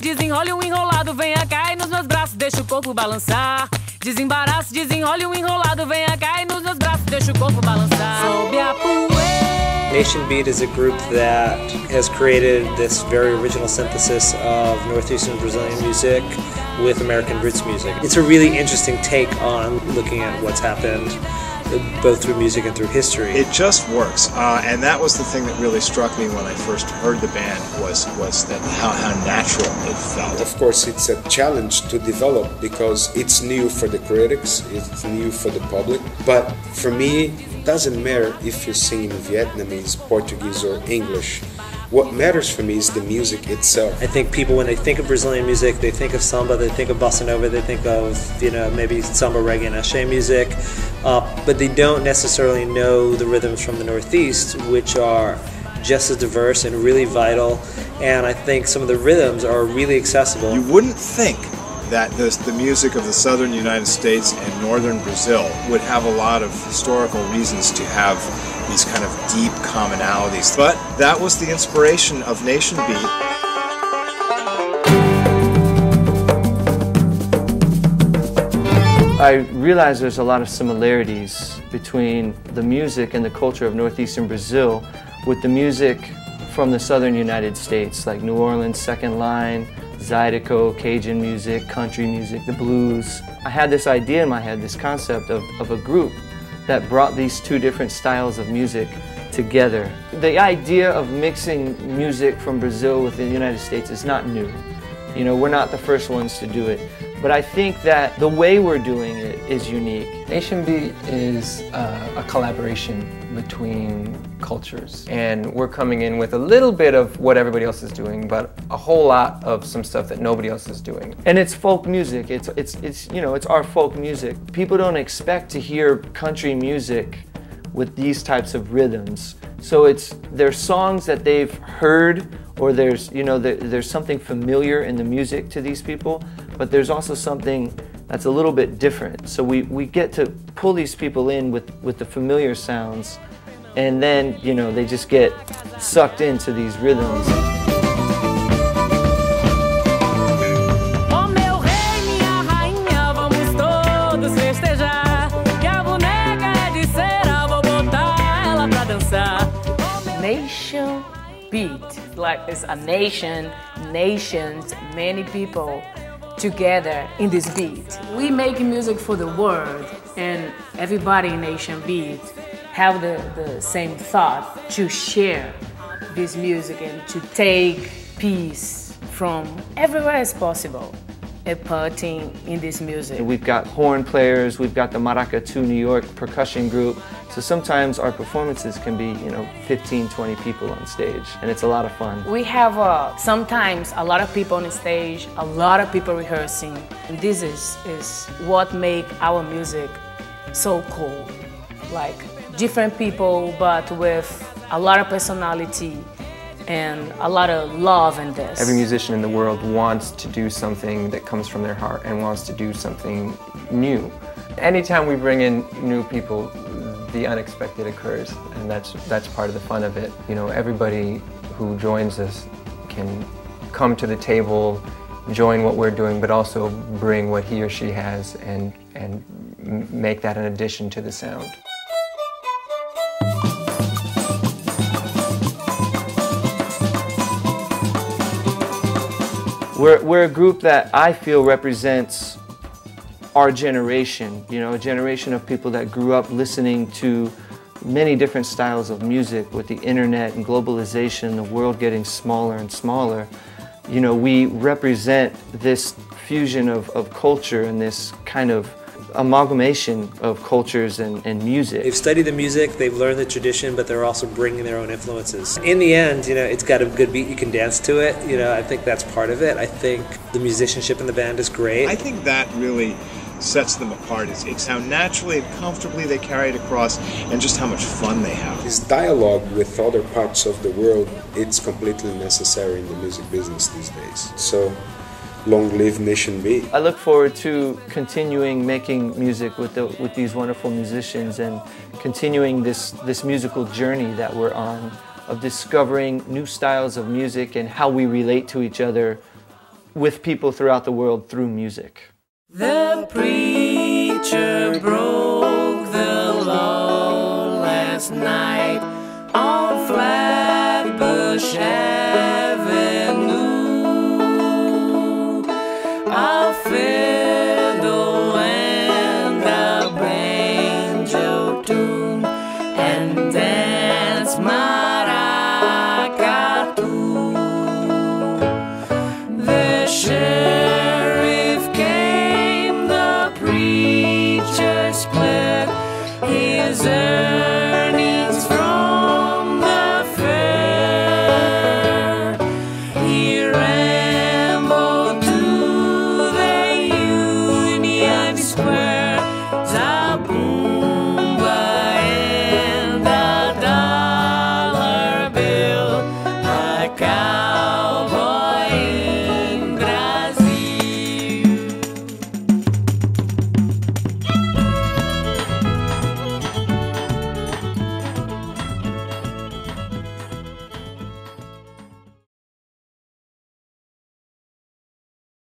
Desenrole enrolado, venha nos meus braços, deixa o corpo balançar. Desenrole enrolado, venha nos meus braços, deixa o corpo balançar. A. Nation Beat is a group that has created this very original synthesis of Northeastern Brazilian music with American roots music. It's a really interesting take on looking at what's happened both through music and through history. It just works, uh, and that was the thing that really struck me when I first heard the band was was that how, how natural it felt. Of course, it's a challenge to develop because it's new for the critics, it's new for the public. But for me, it doesn't matter if you sing in Vietnamese, Portuguese, or English. What matters for me is the music itself. I think people, when they think of Brazilian music, they think of samba, they think of bossa nova, they think of, you know, maybe samba, reggae, and axé music, uh, but they don't necessarily know the rhythms from the Northeast, which are just as diverse and really vital. And I think some of the rhythms are really accessible. You wouldn't think that this, the music of the southern United States and northern Brazil would have a lot of historical reasons to have these kind of deep commonalities. But that was the inspiration of Nation Beat. I realize there's a lot of similarities between the music and the culture of northeastern Brazil with the music from the southern United States, like New Orleans, Second Line, Zydeco, Cajun music, country music, the blues. I had this idea in my head, this concept of, of a group that brought these two different styles of music together. The idea of mixing music from Brazil with the United States is not new. You know, we're not the first ones to do it. But I think that the way we're doing it is unique. Nation Beat is uh, a collaboration between cultures. And we're coming in with a little bit of what everybody else is doing, but a whole lot of some stuff that nobody else is doing. And it's folk music. It's it's it's you know, it's our folk music. People don't expect to hear country music with these types of rhythms. So it's there's songs that they've heard or there's you know there's something familiar in the music to these people, but there's also something that's a little bit different. So we, we get to pull these people in with, with the familiar sounds and then, you know, they just get sucked into these rhythms. Nation beat, like it's a nation, nations, many people together in this beat. We make music for the world and everybody in Nation Beat have the, the same thought to share this music and to take peace from everywhere as possible and putting in this music. We've got horn players, we've got the Maracatu New York percussion group, so sometimes our performances can be, you know, 15, 20 people on stage, and it's a lot of fun. We have uh, sometimes a lot of people on stage, a lot of people rehearsing. And this is, is what make our music so cool. Like different people, but with a lot of personality and a lot of love in this. Every musician in the world wants to do something that comes from their heart and wants to do something new. Anytime we bring in new people, the unexpected occurs, and that's that's part of the fun of it. You know, everybody who joins us can come to the table, join what we're doing, but also bring what he or she has and and make that an addition to the sound. We're, we're a group that I feel represents our generation, you know, a generation of people that grew up listening to many different styles of music with the internet and globalization, the world getting smaller and smaller. You know, we represent this fusion of, of culture and this kind of amalgamation of cultures and, and music. They've studied the music, they've learned the tradition, but they're also bringing their own influences. In the end, you know, it's got a good beat, you can dance to it. You know, I think that's part of it. I think the musicianship in the band is great. I think that really sets them apart is, is how naturally and comfortably they carry it across and just how much fun they have. This dialogue with other parts of the world, it's completely necessary in the music business these days. So long live Nation Beat. I look forward to continuing making music with, the, with these wonderful musicians and continuing this, this musical journey that we're on of discovering new styles of music and how we relate to each other with people throughout the world through music. Came,